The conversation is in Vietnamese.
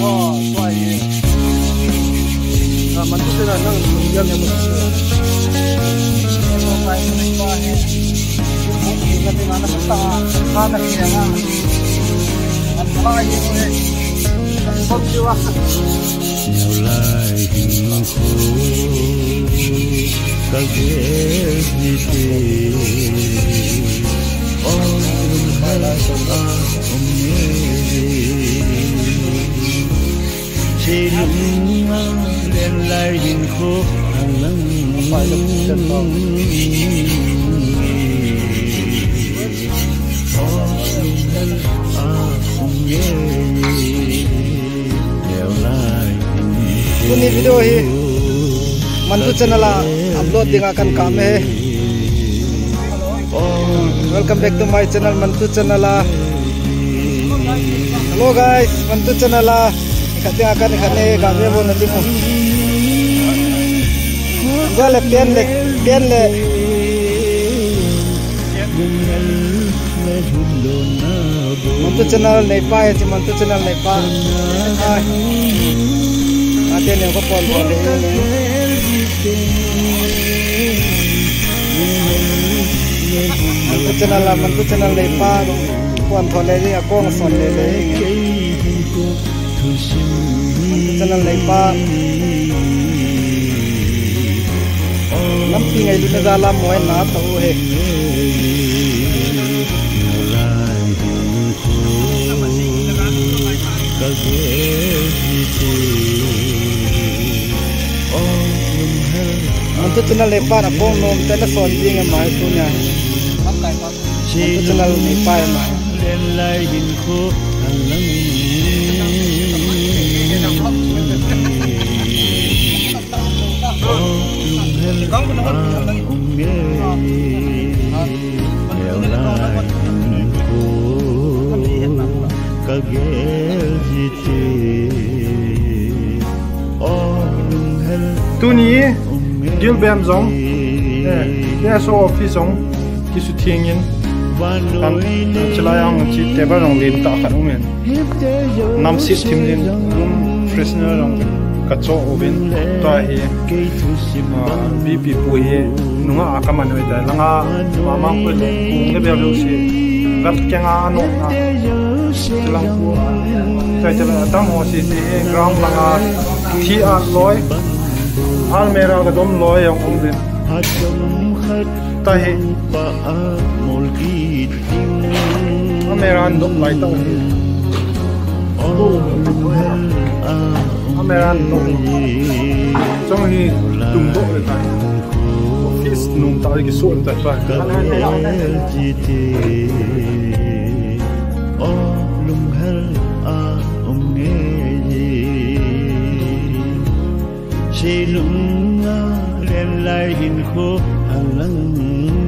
哦，对耶，啊，蛮多现在那农业的不是，我发现那个嘿，我们那边那个大，他那边啊，很大一个，好久啊。nhau lại hình khô các ghế như thế ôi hai lại sông a ông nhé Nhé nhau lại Kuni video hi mantu channel upload dinga kan kam he welcome back to my channel mantu channel. Hello guys. Mantu channel a ikhating akan kame bo he bon ndimu gale ten le ten le mantu channel nei pa he chi mantu channel nei pa ai? Ate ne ko pon pon le mantu channel la mantu channel nei pa pon thon le ni akong son le le channel nei pa lam pi ngai lu na za la moi na thau he mantu channel nei pa na pong nom te na son ding mai tu nya mantu channel ông nghe nghèo lại hình khô cả ghé gì thế tu ni ông nghe gil bam zong eh ya so office zong ki su thieng in kan chalai ang chi teba rong lim ta khan umen nam sit thim din room freshener rong ka cho oven ta hi. Bp pu hi. Nunga akaman oi da langa. Ma mang ko le kung le bel lo si. Gat kenga ano na lang pu ta chala tam ho si si. Ground langa. Thi a loi. Al mera ka dom loi yang om din ta hi. Pa mol ki ting a mera dom lai ta inverno sono lì un dove fai non tardi solo da fare Silunga len lai hin ko halang